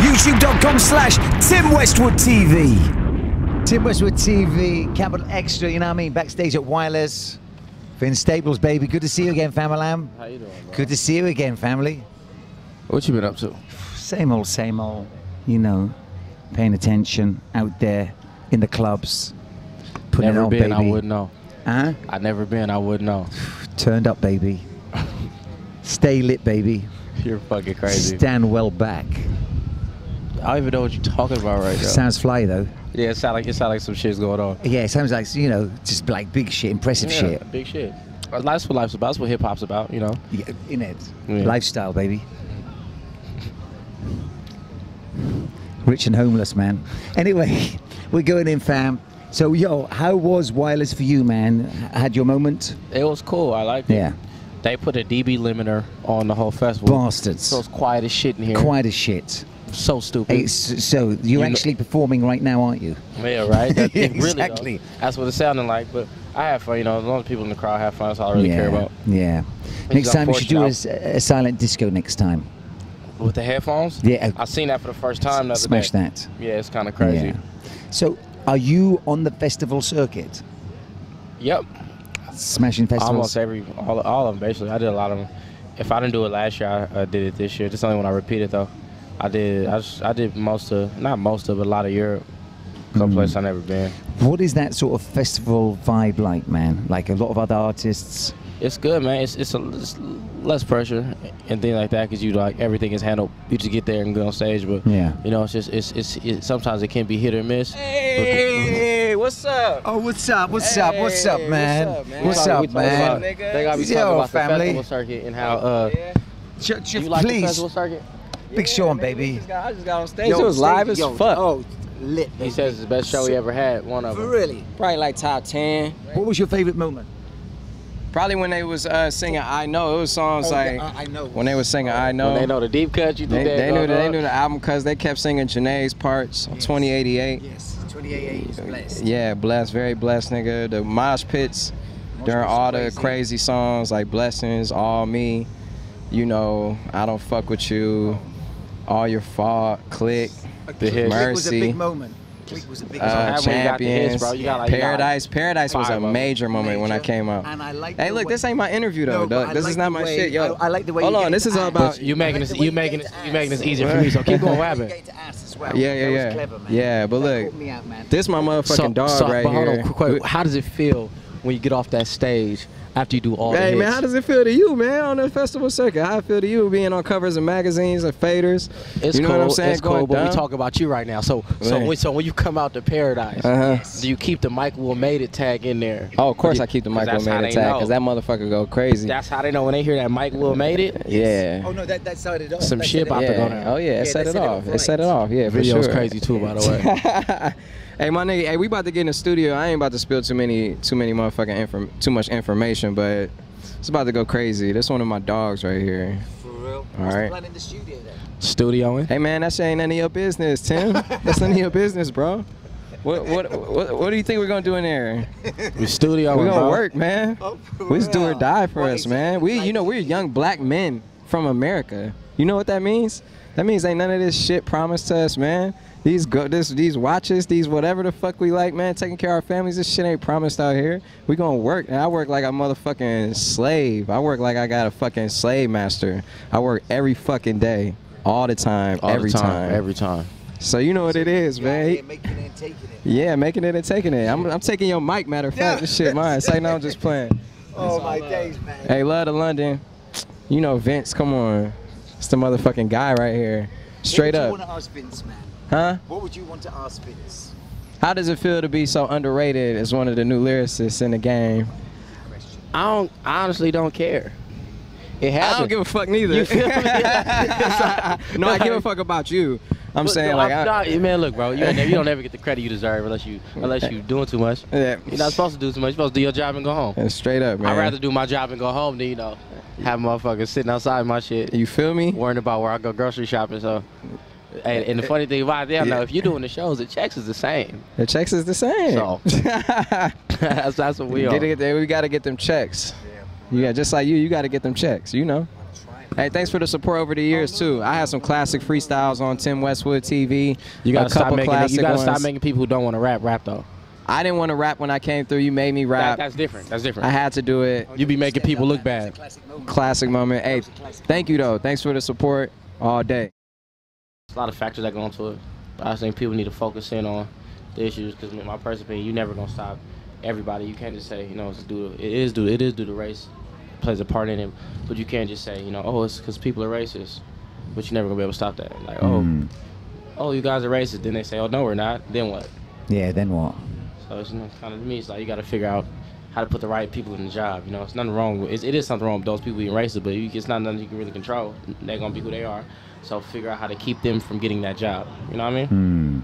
YouTube.com slash Tim Westwood TV. Tim Westwood TV, Capital Xtra, you know what I mean? Backstage at Wireless. Vince Staples, baby. Good to see you again, family. How you doing, bro? Good to see you again, family. What you been up to? Same old, same old. You know, paying attention out there in the clubs. Putting Never it on, been, baby. I wouldn't know. Huh? I never been, I wouldn't know. Turned up, baby. Stay lit, baby. You're fucking crazy. Stand well back. I don't even know what you're talking about right now. Sounds fly though. yeah, it sounds like it sounds like some shit's going on. Yeah, it sounds like you know, just like big shit, impressive Yeah, shit. Big shit. That's what life's about. That's what hip hop's about, you know. Yeah, in it, Yeah. lifestyle, baby. Rich and homeless, man. Anyway, we're going in, fam. So, yo, how was wireless for you, man? Had your moment? It was cool. I liked it. Yeah. They put a DB limiter on the whole festival. Bastards. So it's quiet as shit in here. Quiet as shit. So stupid. Hey, so you're You know- actually performing right now, aren't you? Yeah, right. That, it really, though. Exactly. That's what it sounded like. But I have fun. You know, as long as people in the crowd have fun, that's all I really yeah. care about. Yeah. It's Next time we should do a, unfortunate. s- a silent disco. Next time. With the headphones. Yeah. I seen that for the first time the other Smash day. that. Yeah, it's kind of crazy. Yeah. So, are you on the festival circuit? Yep. Smashing festivals. Almost every, all, all of them basically. I did a lot of them. If I didn't do it last year, I, I did it this year. This is only when I repeated though. I did. I, just, I did most of, not most of, but a lot of Europe. Some Mm. places I never been. What is that sort of festival vibe like, man? Like a lot of other artists. It's good, man. It's it's, a, it's less pressure and things like that because you like everything is handled. You just get there and go on stage, but Yeah. you know, it's just it's it's it, sometimes it can be hit or miss. Hey, what's up? Oh, what's up? What's up? What's up, man? what's up, man? What's We talk- up, we talk man? about- Nigga. They gotta be Yo, talking about family. the festival circuit and how uh, yeah. Ch- ch- you like the please, festival circuit. Big Sean, nigga, baby. we just got- I just got on stage. Yo, it was stage- live as yo, fuck. Oh, lit. He says it's the best show he ever had. One of them. really. Probably like top ten. What was your favorite moment? Probably when they was uh, singing "I Know." It was songs Oh, like yeah, I, I know. when they was singing "I Know." When they know the deep cut, you They, think they they, knew go, they knew the album because they kept singing Jhené's parts. Twenty88. Yes, 28 is blessed. Yeah, blessed, very blessed, nigga. The mosh pits during pits all is the crazy. crazy songs like Blessings, All Me, you know, I Don't Fuck With You, All Your Fault, Click, The hit. Click was a Mercy. big moment. Click was a big uh, have when you got the hits, Champions, bro. You got, like, you got Paradise. Paradise was a of 'em. major moment when I came out. And I like Hey, look, way- this ain't my interview though. No, but dog. I This like is not my way- shit, yo. I, I like the way Hold you on, this is all about. You making like this you you making this you making this easier for me. So keep going. What happened? Get to ask as well. Yeah, yeah, yeah. clever, man. Yeah, but That look, caught me out. This my motherfucking dog so, right here. on, quick, quick. How does it feel when you get off that stage after you do all the Hey hits? man, how does it feel to you, man, on the festival circuit? How it feel to you being on covers of magazines and faders? It's you know cool. what I'm saying? It's cool, Going but we talk about you right now. So, so, when, so when you come out to Paradise, Uh-huh. do you keep the Mike Will Made It tag in there? Oh, of course Or I keep the do- 'cause Michael that's how Man they attack know. because that motherfucker go crazy. That's how they know when they hear that Mike Will Made It. yeah. Oh no, that that started off. Some That shit started about to go down. Oh yeah, it Yeah, set it set it off. off It set it off. Yeah, for Video's sure. crazy too, by the way. hey, my nigga. Hey, we about to get in the studio. I ain't about to spill too many, too many motherfucking inform, too much information, but it's about to go crazy. This one of my dogs right here. For real. All What's the right. in studio then? Studioing. Hey man, that shit ain't none of your business, Tim. That's none of your business, bro. What what what, what do you think we're gonna do in there? We studioing, We're gonna bro. work, man. Oh, We just do or die for What us, man. We, you know, we're young black men from America. You know what that means? That means ain't none of this shit promised to us, man. These go, this, these watches, these whatever the fuck we like, man. Taking care of our families, this shit ain't promised out here. We gonna work, and I work like a motherfucking slave. I work like I got a fucking slave master. I work every fucking day, all the time, All every the time, time. Every time. so you know what it is, man. making it and taking it. Yeah, making it and taking it. I'm, I'm taking your mic. Matter of fact, Yeah. this shit mine. Say no, I'm just playing. Oh my days, man. Hey, love to London. You know Vince, come on. It's the motherfucking guy right here. Straight what up. would you want to ask Vince, man? Huh? What would you want to ask Vince? How does it feel to be so underrated as one of the new lyricists in the game? I don't. I honestly don't care. It I happened. don't give a fuck neither. You feel me? no, I give a fuck about you. I'm Look, saying no, like, I'm I, not- man, look, bro, you, never, you don't ever get the credit you deserve unless you unless you doing too much. yeah, You're not supposed to do too much. You're supposed to do your job and go home. And straight up, man. I'd rather do my job and go home than you know have motherfuckers sitting outside my shit, You feel me? worrying about where I go grocery shopping. So, and, and the eh, funny thing about it, I know if you're doing the shows, the checks is the same. The checks is the same. So. that's that's what we Get are. it, we gotta get them checks. Yeah, just like you, you gotta get them checks. You know. Hey, thanks for the support over the years too. I had some classic freestyles on Tim Westwood TV. You gotta a stop couple making. classic You gotta ones. stop making people who don't want to rap rap though. I didn't want to rap when I came through. You made me That, rap. that's different. That's different. I had to do it. you be making people look bad. Classic moment. Hey, thank you though. Thanks for the support all day. There's a lot of factors that go into it. But I think people need to focus in on the issues because in my personal opinion, you never gonna stop everybody. You can't just say, you know, it's due. To, it is due. It is due to race plays a part in it. But you can't just say, you know, oh, it's because people are racist. But you're never gonna be able to stop that. Like, oh, Mm. oh, you guys are racist. Then they say, oh, no, we're not. Then what? Yeah, then what? So it's you know, kind of to me, it's like you got to figure out how to put the right people in the job. You know, it's nothing wrong with it is something wrong with those people being racist, but it's not nothing you can really control. They're gonna be who they are. So figure out how to keep them from getting that job. You know what I mean? Hmm.